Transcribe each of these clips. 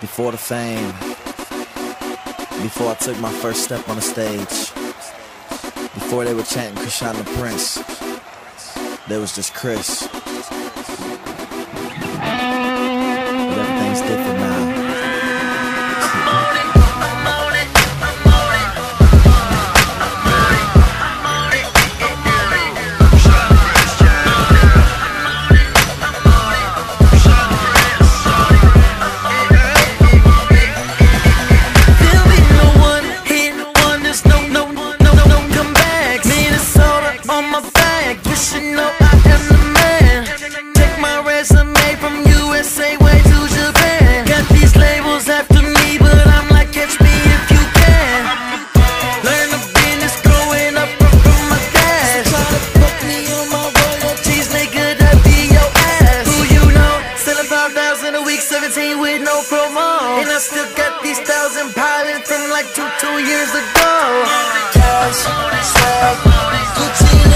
Before the fame, before I took my first step on the stage, before they were chanting Crishan the Prince, there was just Chris. But everything's different still got these thousand piling from like two, two years ago. Cash, swag, Gucci,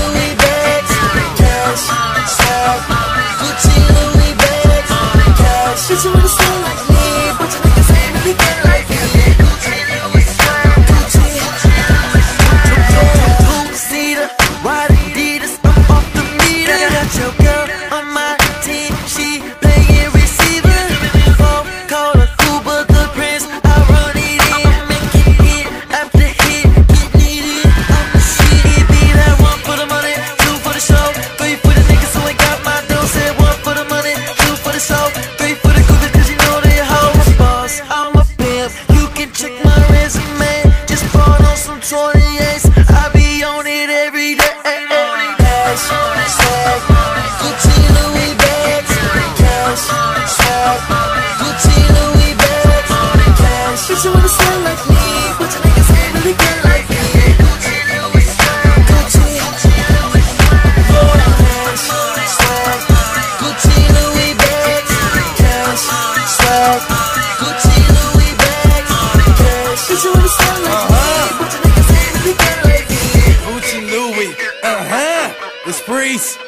Just on some 28s, it's Pries.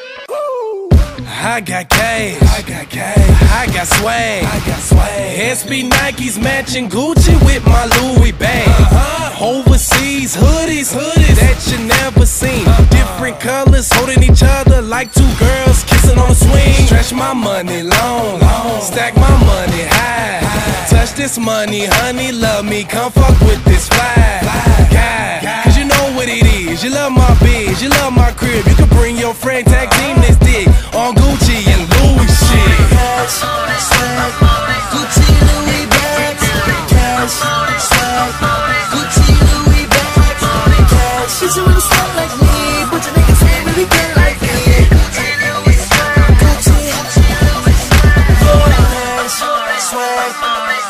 I got cash, I got cash, I got swag, I got swag. SB Nikes matching Gucci with my Louis bag. Uh-huh. Overseas hoodies, hoodies that you never seen. Different colors holding each other like two girls kissing on a swing. Stretch my money long, long. stack my money high. Touch this money, honey, love me. Come fuck with this fly. Cause you know what it is. You love my biz, you love my crib. You can bring your friend, tag team this dick on Gucci and Louis shit. Cash, swag, Gucci, Louis bags. Cash, swag, Gucci, Louis bags. Cash, you wanna like me, but your niggas ain't really get like me.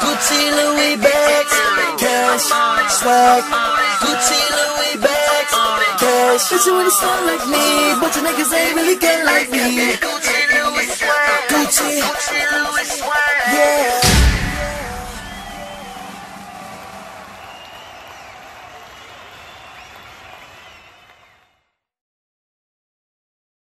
Gucci, Louis bags. Cash, swag, Gucci, bitch, you wanna sound like me, but your niggas ain't really get like me. Gucci, Louis swag, Gucci, Louis swag.